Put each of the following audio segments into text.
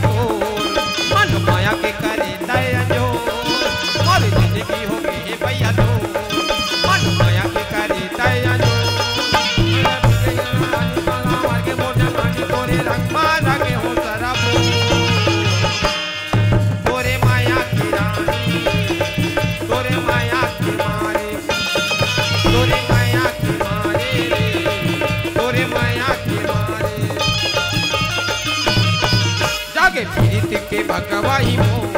Oh. バカはい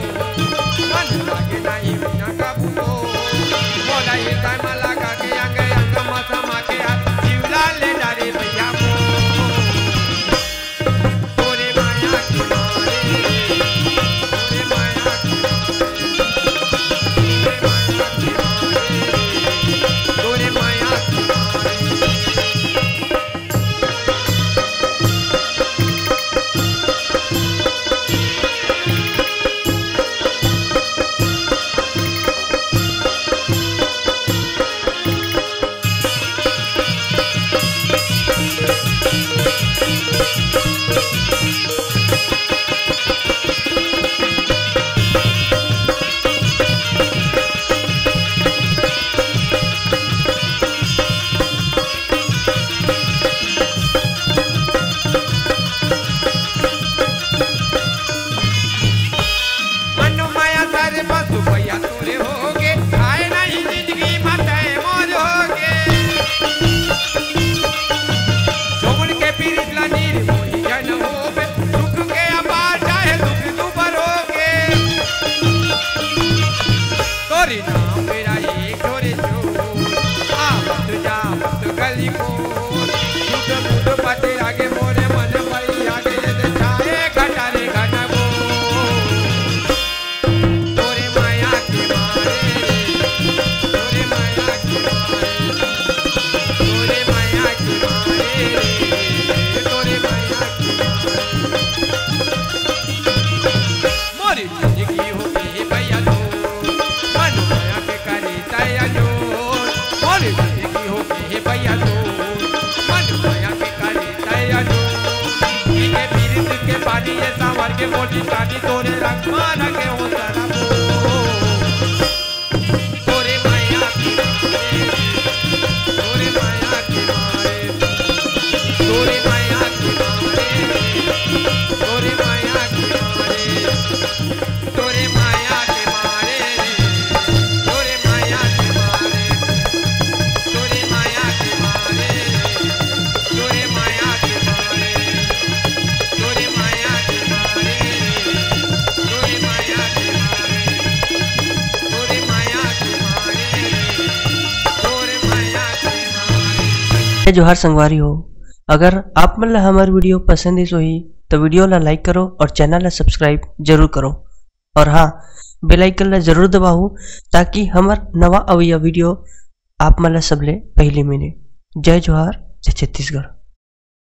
Tá de todo e tá com a जोहार संगवारी हो। अगर आप मन हमारी वीडियो पसंद ही तो तो वीडियो ला लाइक करो और चैनल ला सब्सक्राइब ज़रूर करो। और हाँ बेलाइकन ला ज़रूर दबाओ ताकि हमार नवा अवैया वीडियो आप मन सबले पहले मिले। जय जोहार, जय छत्तीसगढ़।